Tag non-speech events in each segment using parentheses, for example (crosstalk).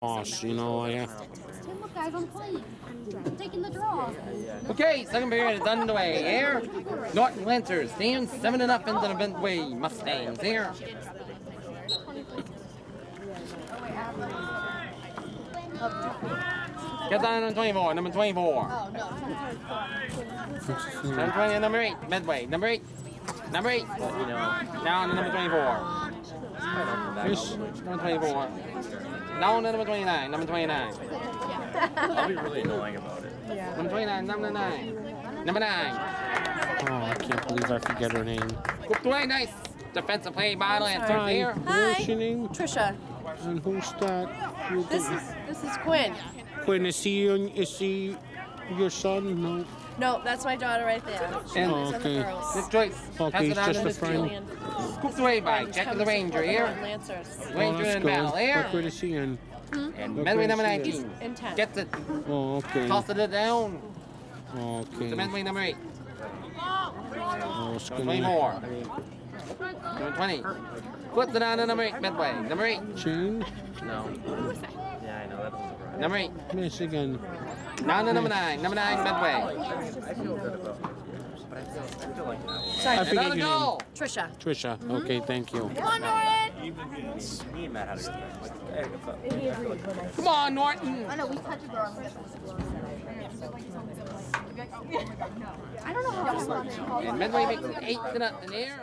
Oh, boss, you know, I have look, guys, I'm playing. I'm taking the draw. Okay, second period is underway. Here, Norton Lancers stand seven and up into the Medway Mustangs. Here, get down number 24, number 24. Oh, no. Number 20 and number 8, Medway. Number 8, number 8. Down to number 24. Yes. Number 24. Down to number 29, number 29. I'll be really annoying about it. Number 29, number 9. Number 9. Oh, I can't believe I forget her name. Good play, nice. Defensive play by Lancers Hi, here. what's your name? Trisha, And who's that? This is this is Quinn. Quinn, is he, your- is he your son? No. No, that's my daughter right there. She And- lives in the Okay. girls. Miss Joyce. Okay, pass it he's on just a Miss friend. Julian. Scooped away by Jack come the to Ranger here. Norton Lancers. Ranger that's in good. battle What here. grade is he in? And What Medway grade number is he 19. Gets it. Oh, okay. Tosses it down. Oh, To okay. Medway number 8. Oh, it's Number gonna 24. Number 20. Flips it on to number 8. Medway. Number 8. change. No. Yeah, I know that doesn't surprise. Number 8. Miss again. Down to number 9. Number 9. Medway. I feel good about it. I feel, I feel like forget on your name. goal. Trisha. Trisha. Mm-hmm. Okay, thank you. Come on, Norton. me and Matt had a good match. Like, hey, what's up? I feel like Come on, Norton. I know, we touch a girl. I don't know how And Medway makes it 8 to nothing here.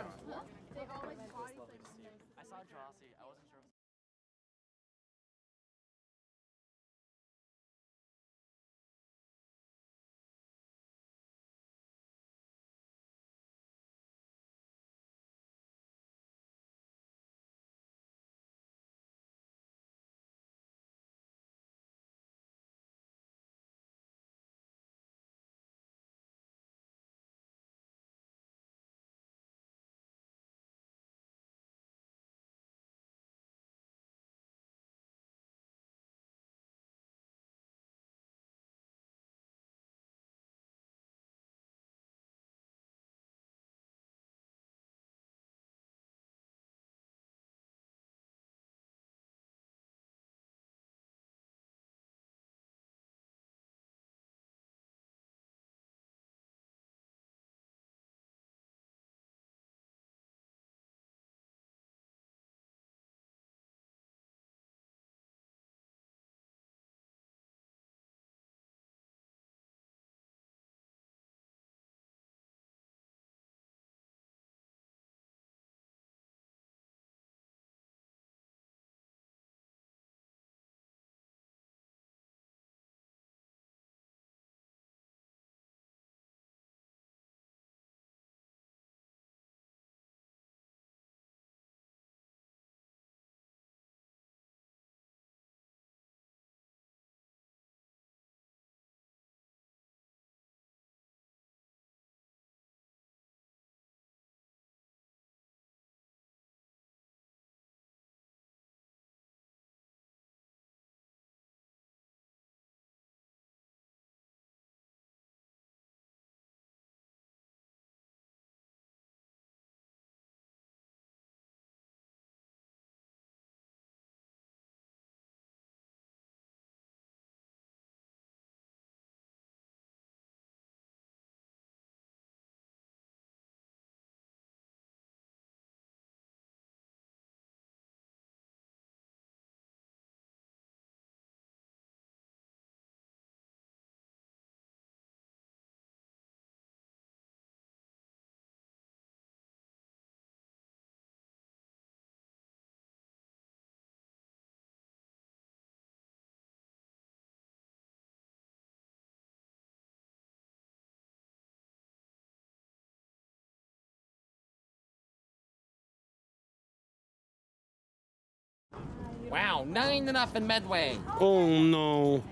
Wow, 9 to nothing Medway. Oh, no.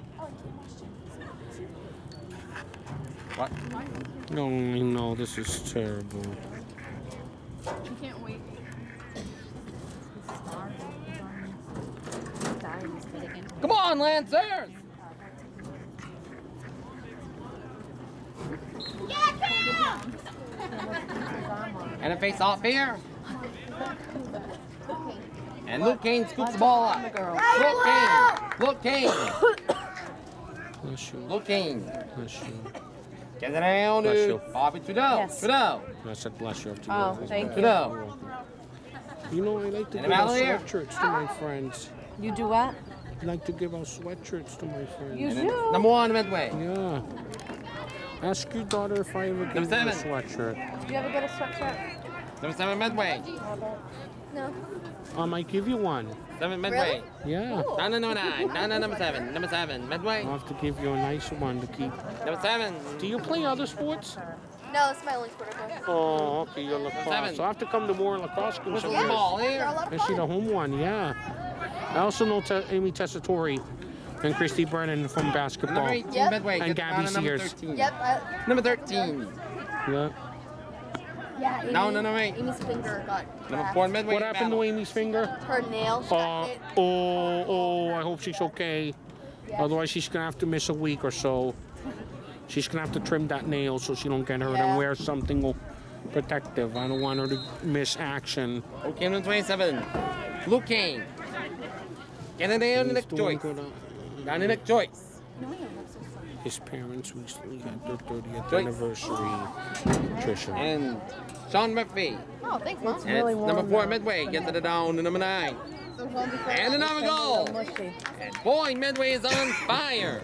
What? No, no, this is terrible. You can't wait. Come on, Lancers. And a face off here. (laughs) And Luke Kane scoops the ball up. girl. Luke Kane. Luke Kane. Bless you. Luke Kane. Bless you. Get it down Bless to you. Bobby Trudeau. Yes. Trudeau. I said bless you up Oh, thank you. Trudeau. You know, I like to And give out about sweatshirts to my friends. You do what? I like to give out sweatshirts to my friends. You And do. number one Medway. Yeah. Ask your daughter if I ever gave Number her a sweatshirt. Do you ever get a sweatshirt? Number seven Medway. No. Um, I might give you one. Seven Medway. Yeah. Down to number nine. Down to number seven. Number seven Medway. I'll have to give you a nice one to keep. Number seven. Do you play other sports? No, it's my only sport I play. Oh, okay, you're lacrosse. Seven. So I have to come to more lacrosse games. Whistle sometime. the ball They're a here. lot of I see the fun. home one, yeah. I also know Te- Amy Tessitore and Christy Brennan from basketball. Number 18 Yep. Medway. And Gabby to number Sears. 13. Yep. I, Number 13. Yeah. Yeah. Amy, No, no, no, wait. Amy's finger got. Number four Medway. What happened to Amy's finger? Her nail. She Uh, got oh, oh, I hope she's okay. Yeah. Otherwise, she's gonna have to miss a week or so. She's gonna have to trim that nail so she don't get hurt Yeah. and wear something protective. I don't want her to miss action. Okay, number 27. Luke Kane. Get it down to He's Nick doing Joyce. good, uh, Down to Nick Joyce. His parents recently had their 30th Joyce. anniversary. Trisha. And Sean Murphy. Oh, thanks, mom. And really it's number four now. Medway. Gets it down to number nine. So long before And another goal. Mushy. And boy, Medway is on fire.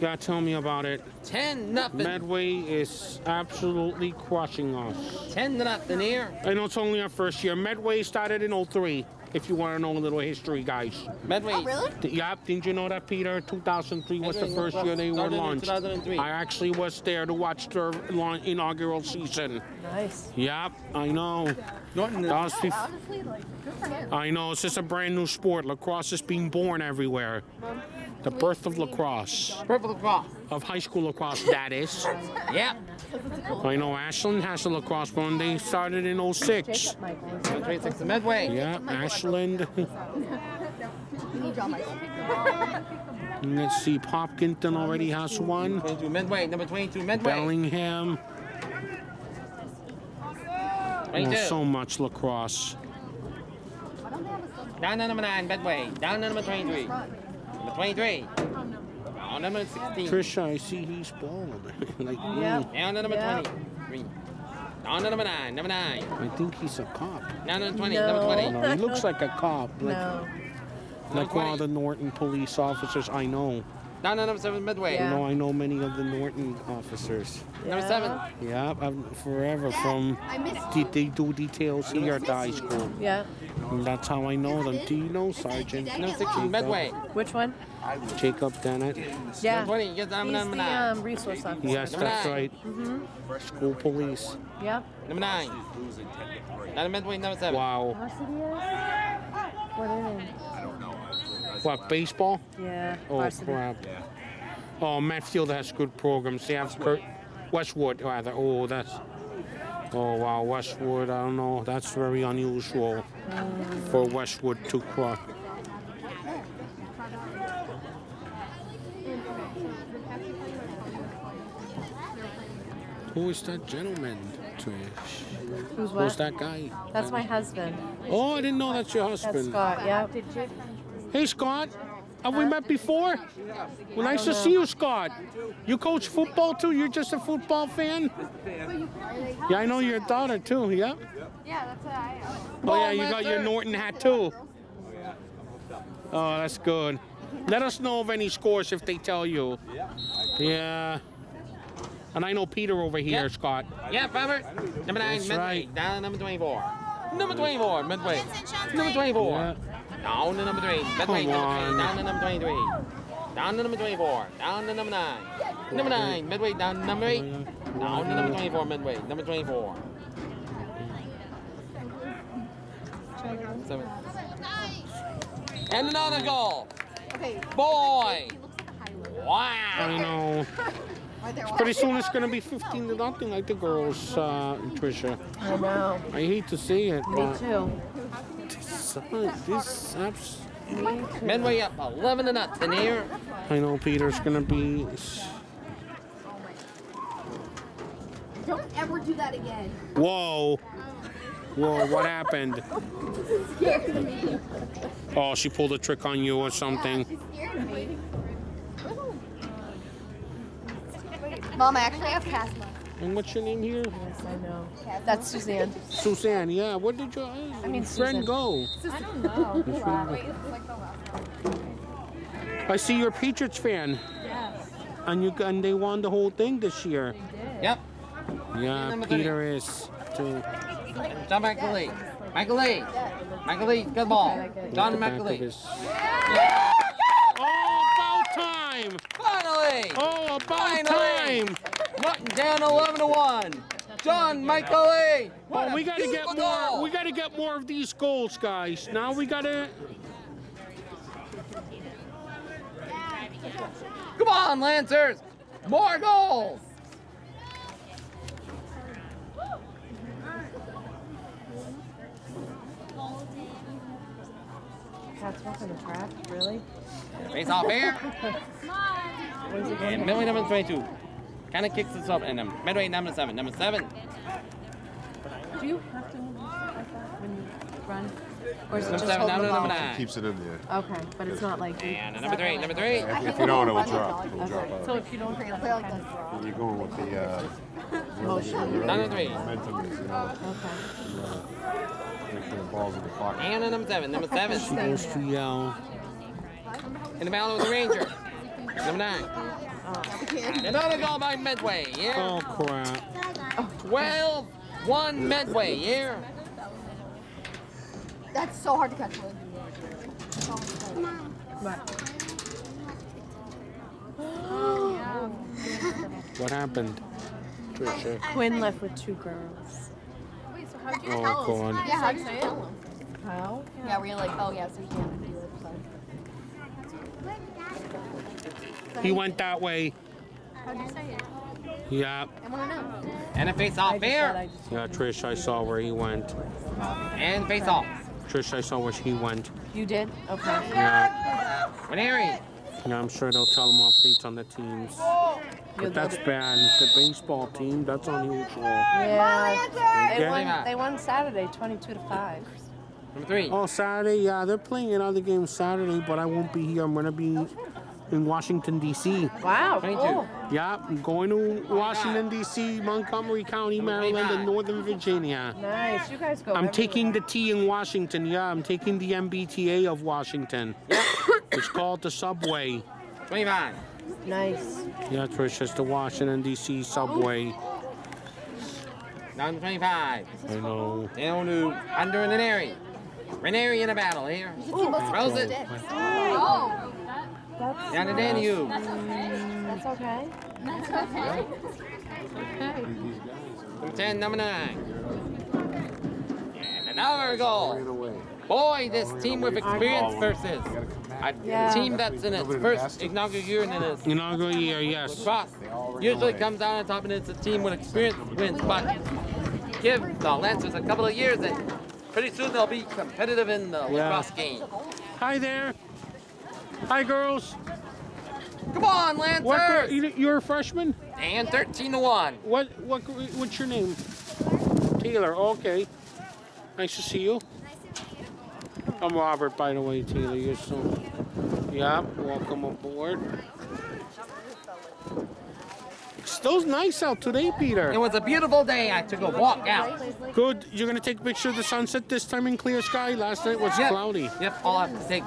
Yeah, tell me about it. 10 nothing. Medway is absolutely crushing us. 10 to nothing here. I know it's only our first year. Medway started in 03, if you want to know a little history, guys. Medway. Oh, really? D- Yep, didn't you know that, Peter? 2003 was the first was- year they were launched. 2003. I actually was there to watch their laun- inaugural season. Nice. Yep, I know. Norton. That was bef- Honestly, like, good for him. I know, it's just a brand new sport. Lacrosse is being born everywhere. The birth of lacrosse, Purple cross. of high school lacrosse, (laughs) that is. Yep. I know Ashland has a lacrosse one. They started in 06. Jacob Michael. Number 26 to Medway. Yeah, Ashland. (laughs) You need Let's see, Hopkinton already has one. 22 Medway. Number 22 Medway. Bellingham. Oh, so much lacrosse. Down to number 9 Medway. Down to number 23. Number 23. Down to number 16. Trisha, I see he's bald. (laughs) like, mm, Yep. Down to number Yeah. 23. Down to number 9. Number 9. I think he's a cop. Down to 20. No. Number 20. No, he looks like a cop. Like, No. like one of the Norton police officers I know. Down to number 7 Medway. Yeah. You know, I know many of the Norton officers. Number Yeah. 7. Yeah, I'm forever from. I missed They, they do details here at the high school. Yeah. And that's how I know them. Do you know Sergeant? Number 16 Medway. Which one? Jacob Dennett. Yeah. 20. Get down to He's number the 9. um, resource officer. Yes, Number that's nine. right. School police. Yep. Number 9. Down to Medway. Number 7. Wow. Varsity is? What inning? What, baseball? Yeah. Oh, varsity. crap. Oh, Medfield has good programs. They have Kurt, Westwood, rather. Oh, that's. Oh, wow. Westwood, I don't know. That's very unusual for Westwood to cross. Who is that gentleman, Trish? Who's Who's that guy? That's my husband. Oh, I didn't know that's your husband. That's husband. Scott. Yep. Hey, Scott. Have we met before? Well, nice to see you, Scott. You coach football too? You're just a football fan? Yeah, I know your daughter too. Yeah. Yeah, that's what I Oh yeah, you got your Norton hat too. Oh, that's good. Let us know of any scores if they tell you. Yeah. And I know Peter over here, Yeah. Scott. Yeah, Robert. Number 9 That's Medway. right. Down number 24. Number 24 Medway. Number 24. Yeah. Down to number 3. Medway. Come Number 3. Down to number 23. Down to number 24. Down to number 9. Number 9. Medway down to number 8. Down to number 24. Medway. Number 24. Seven. And another goal. Okay. Boy. He looks like Kylo. Wow. I know. (laughs) Right. Pretty soon it's gonna be 15 to nothing like the girls, uh, Trisha. I know. I hate to see it, Me but too. This, uh, this abs- Medway up 11 to nothing here. I know Peter's gonna be. Don't ever do that again. Whoa! Whoa, what happened? Oh, she pulled a trick on you or something. Mom, I actually have asthma. And what's your name here? Yes, I know. That's Suzanne. Suzanne, yeah. Where did your uh, I mean, friend Susan. go? I don't know. (laughs) Wait, this like the last one. I see you're a Patriots fan. Yes. And you and they won the whole thing this year. Yep. Yeah, Number thirty. Peter is too. John Michael Lee. Michael Lee. Michael Lee, good ball. John the back Michael of Lee. his- Oh, about time! Finally! Oh, about Finally! time! Norton down 11 to 1. John Michael Lee. Oh, what Oh, we gotta get more. goal. We gotta get more of these goals, guys. Now we gotta. Come on, Lancers. More goals. Cat's walking the track? Really? Face off here. (laughs) Where's he And going? number 22. Kind of kicks this up. And then Medway number 7. Number 7. Do you have to move like that when you run? Or is it Number just 7 hold down the number ball? 9. Keeps it in there. Okay, but it's not like. And number 3. like- Number 3. If, if you don't, it will drop. It will drop Okay. out. So if you don't Play like it, this. You're going with the uh, Motion. Number 3. momentum is, you know, Okay. make sure the ball's in the pocket. And number 7. Number 7. Supposed to yell. In the battle with the Ranger. Number 9. Another goal by Medway. Yeah. Oh crap! 12 1 Medway. Yeah. That's so hard to catch with. What happened? Trisha. Quinn left with two girls. Wait, so how'd you Oh, tell go us? on. Yeah, how'd you tell them? How? Yeah, were you like, oh yeah, so you can't do it. So. He went that way. How'd you say it? Yeah, I want to know. And a face off just said I here. yeah. Trish, I saw where he went. And face off. Trish, I saw where he went. You did? Okay. Yeah, Reneri. yeah. I'm sure they'll tell him updates on the teams. You're But that's bad. The baseball team, that's unusual. Yeah. They won. They won Saturday, 22 to five. Number 3. Oh, Saturday, yeah, they're playing another game Saturday, but I won't be here. I'm gonna be oh, in Washington D.C. Wow. 22. Cool. Yeah, I'm going to Washington D.C., Montgomery County, Maryland, and Northern Virginia. Nice. You guys go. I'm taking the T in Washington. Yeah, I'm taking the MBTA of Washington. (coughs) it's called the subway. 25. Nice. Yeah, Trish, it's just the Washington D.C. subway. Down to 25. I know. Down to under Reneri. Reneri in a battle here. Throws it. Oh. That's. Down to Danube. That's okay. Number 10, number 9. And another goal. Boy, this team with experience versus a Yeah. team that's in its first inaugural year and in its Inaugural year, yes. cross. Usually comes down on top and it's a team with experience wins, but give the Lancers a couple of years and pretty soon they'll be competitive in the Yeah. lacrosse game. Hi there. Hi, girls. Come on, What? Lancers! you- You're a freshman? And 13 to 1. What? What? What's your name? Taylor. Okay. Nice to see you. I'm Robert, by the way, Taylor. You're so. Yeah. Welcome aboard. It's still nice out today, Peter. It was a beautiful day. I took a walk out. Good. You're gonna take a picture of the sunset this time in clear sky. Last night was Yep. cloudy. Yep, all I have to take.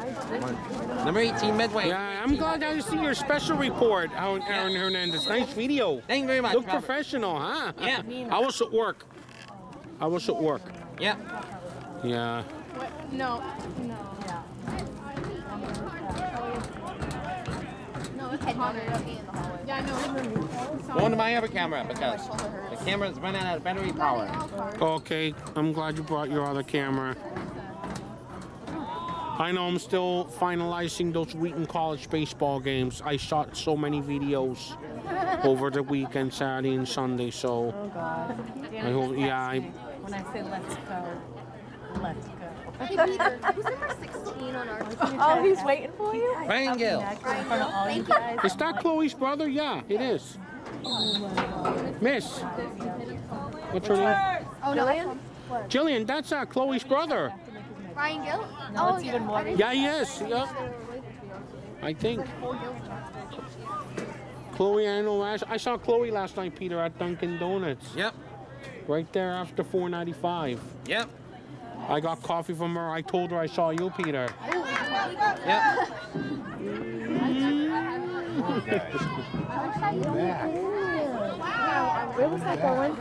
Number 18, Medway. Yeah, I'm glad I see your special report, Aaron Aaron Hernandez. Nice video. Thank you very much. Look Robert. professional, huh? Yeah. I was at work. I was at work. Yep. Yeah. No. No. No, it's Connor in the hallway. Yeah, I know. Going to my other camera because the camera's running out of battery power. Okay, I'm glad you brought your other camera. I know I'm still finalizing those Wheaton College baseball games. I shot so many videos over the weekend, Saturday and Sunday, so Oh God. I hope, yeah, I, When I say let's go, let's go. Hey, Peter, who's number 16 on our? Oh, he's waiting for you. Ryan Gill. In front you is that Chloe's brother? Yeah, it is. Miss, what's her name? Oh, no, Jillian? Jillian, that's uh, Chloe's brother. Ryan Gill? No, oh, it's yeah. even more I Yeah, he is. Yeah, know they were related, to be honest. I think. Full Gill chocolate. Chloe, I know. I I saw Chloe last night, Peter, at Dunkin' Donuts. Yep. Right there after 495. Yep. I got coffee from her. I told her I saw you, Peter. Yep. Where was that going?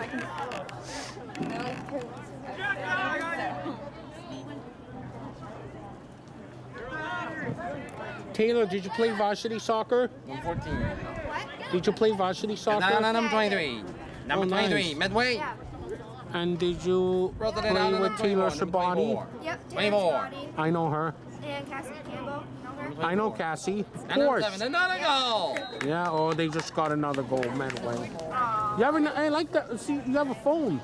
Taylor, did you play varsity soccer? Number 14. Did you play varsity soccer? No, no, number 23. Number Oh, nice. 23, Medway. And did you Brother, play down with Taylor 24, number Sabati? 24. Yep. 24. I know her. And Cassie Campbell. Know? I know Cassie. Of And course. seven, another goal. Yeah. Oh, they just got another goal medway. You have an, I like that. See, you have a phone.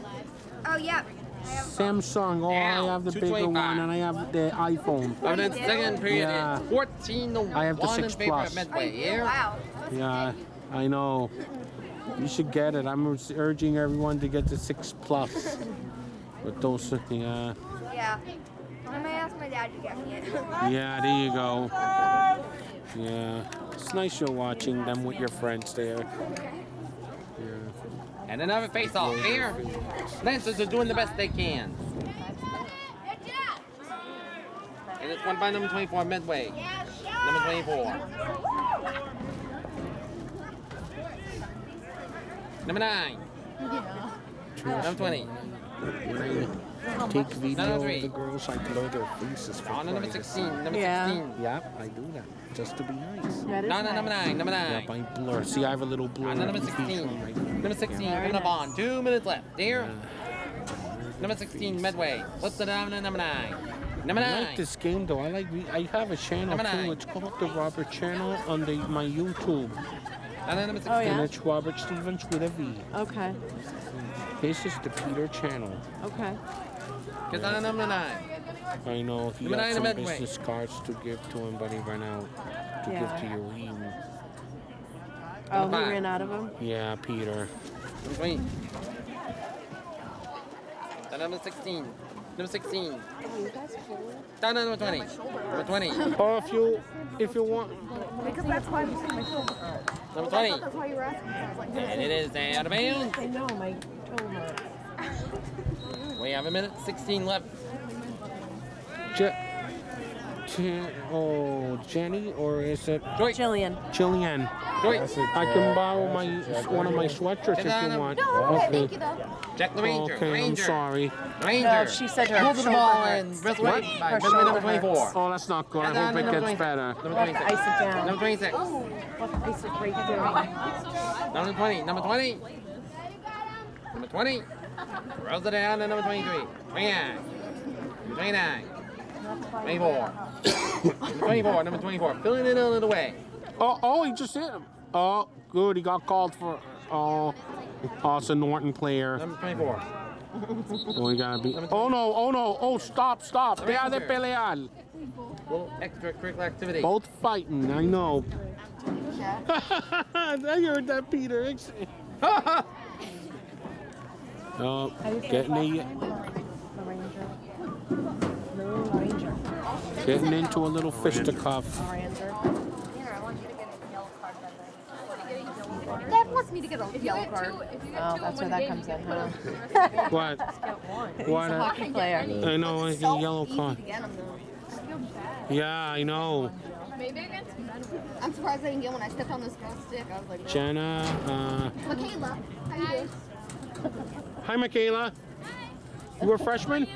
Oh, yeah. Samsung. Oh, Now, I have the bigger one, and I have the iPhone. Oh, of the oh, second period, Yeah. 14 to I have the 1 in six plus. of Medway. Wow. Yeah, I know. You should get it. I'm urging everyone to get the six plus. But those, yeah, Yeah. I may ask my dad to get me it. (laughs) yeah. There you go. Yeah, it's nice you're watching them with your friends there. Yeah. And another face off here. Lancers are doing the best they can. And it's won by number 24, Medway. Number 24. Number 9. Number 20. Take video Number of three. the girls, I blur their faces for oh, On to number 16. Number Yeah. 16. Yep, I do that just to be nice. That is No, no, number nice. 9. Number Yep, 9. I blur. See, I have a little blur. Ah, on to number 16. on my- Number 16. Very Coming up on. Two minutes left. There. Number 16, Medway. Flips it down to number 9. Number nine. I like this game though. I like. I have a channel Number too. nine. It's called the Robert Channel on the my YouTube, And then number 16. Oh, yeah? it's Robert Stevens with a V. Okay. This is the Peter Channel. Okay. Gets on to number 9. I know he Number had nine, some Medway. business cards to give to him, but he ran out to Yeah. give to Eureen. Oh, he five. ran out of them? Yeah, Peter. Number 20. Number 16. Number 16. Down to number 20. Number 20. Oh, if you if you want, Because that's why I'm saying my shoulder. Number 20. That's why you were asking. I was like, And it is out of bounds. I know, my toe hurts. (laughs) We have a minute 16 left. Je- Je- oh Jenny or is it Joy. Jillian. Jillian? Joy. I can borrow my one of my sweatshirts if you want. no, okay, thank you though. Jack the Ranger. Okay, I'm sorry. Ranger. No, she said her Hold the shoulder ball hurts. and breath What? by Her number 24. Oh, that's not good. I And then hope it gets 20. better. Number We'll have to 26. ice it down. Number 26. We'll have to ice it right there. Number 20. Number 20. Number 20. Rolls it down to number 23. 29. 29. 24. number 24. Number 24. Filling it out of the way. Oh, oh, he just hit him. Oh, good. He got called for. Oh, oh it's a Norton player. Number 24. Oh, he gotta be. Oh no! Oh no! Oh, stop! Stop! They are de pelear. Little extracurricular activity. Both fighting. I know. (laughs) I heard that, Peter. (laughs) Oh, getting a, The Ranger. Blue Ranger. getting into a little fisticuff. Ranger. Dad to get a yellow card. Oh, that's where that comes in, huh? What? What? uh, Hockey player. I know. It's a yellow card. To get 'em, though. Yeah, I know. I'm surprised I didn't get one. I stepped on this girl's stick. I was like, Jenna. Uh, Michaela, how you doing? (laughs) hi, Michaela. You were a freshman?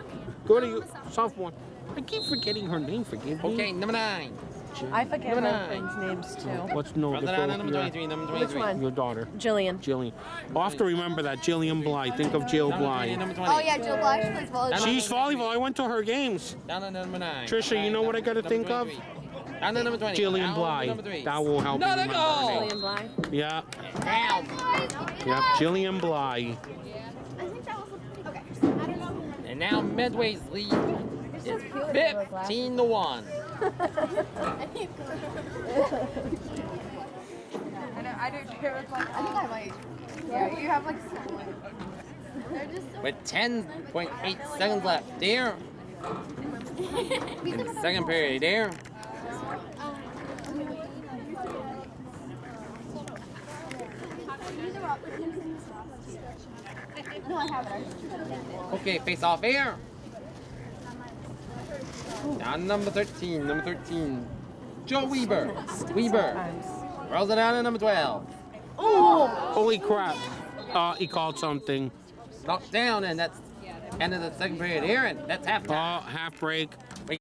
Go to you sophomore? I keep forgetting her name. Forgive me. Okay, number 9. I forget Number my nine. friends' names too. What's no? Roll it the down number your- 23. Which one? Your daughter, Jillian. Jillian. I'll have to remember that. Jillian Bly. Think of Jill Number 20. Bly. Number 20. Oh yeah, Jill Bly. She plays volleyball. She's volleyball. I went to her games. Down to number 9. Trisha, you know what I gotta Number think of? 23. Down to number 20. Jillian Down to Bly. 3. That will help you Another remember her goal. name. Jillian Bly. Yeah, Down. yep. Jillian Bly. I think that was okay. And now Medway's lead is 15 to 1. I know. I do too. I think I might. Yeah, you have like. with 10.8 seconds left. There. Second period. There. No, I have. Okay, face off air. Down number 13, number 13. Joe Weber. Weber. Rolls it down to number 12. Holy crap. Uh, he called something. Knocked down, and that's end of the second period here, and that's halftime. Oh, half break.